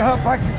her back